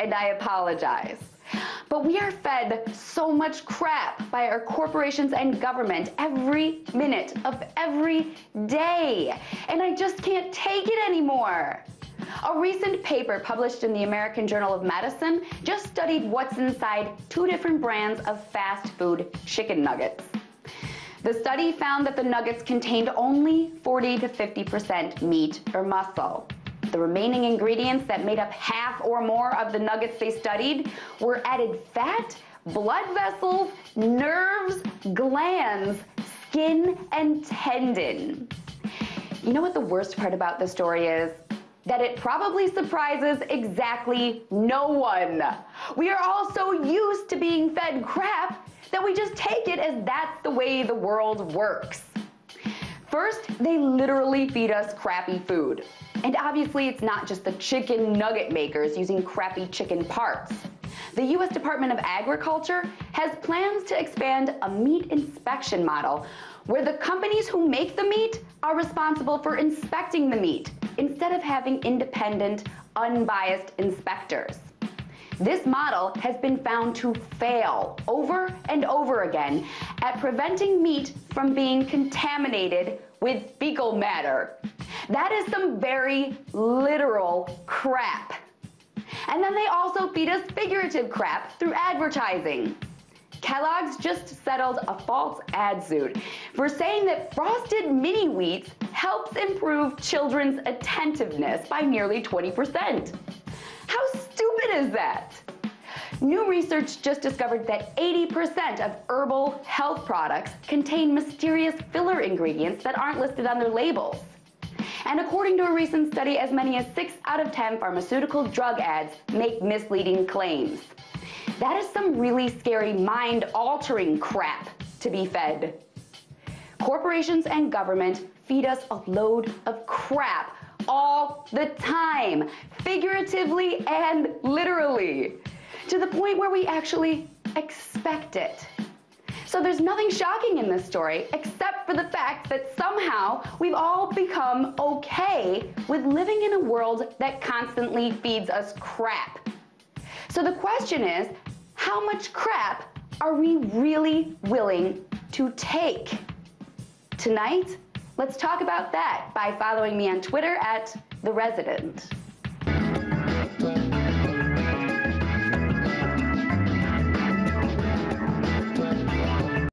and I apologize. But we are fed so much crap by our corporations and government every minute of every day. And I just can't take it anymore. A recent paper published in the American Journal of Medicine just studied what's inside two different brands of fast food chicken nuggets. The study found that the nuggets contained only 40 to 50% meat or muscle. The remaining ingredients that made up half or more of the nuggets they studied were added fat, blood vessels, nerves, glands, skin, and tendon. You know what the worst part about the story is? That it probably surprises exactly no one. We are all so used to being fed crap that we just take it as that's the way the world works. First, they literally feed us crappy food. And obviously, it's not just the chicken nugget makers using crappy chicken parts. The U.S. Department of Agriculture has plans to expand a meat inspection model where the companies who make the meat are responsible for inspecting the meat instead of having independent, unbiased inspectors. This model has been found to fail over and over again at preventing meat from being contaminated with fecal matter. That is some very literal crap. And then they also feed us figurative crap through advertising. Kellogg's just settled a false ad suit for saying that frosted mini wheats helps improve children's attentiveness by nearly 20%. How is that? New research just discovered that 80% of herbal health products contain mysterious filler ingredients that aren't listed on their labels. And according to a recent study, as many as 6 out of 10 pharmaceutical drug ads make misleading claims. That is some really scary mind altering crap to be fed. Corporations and government feed us a load of crap all the time, figuratively and literally, to the point where we actually expect it. So there's nothing shocking in this story except for the fact that somehow we've all become okay with living in a world that constantly feeds us crap. So the question is, how much crap are we really willing to take? Tonight, Let's talk about that by following me on Twitter at The Resident.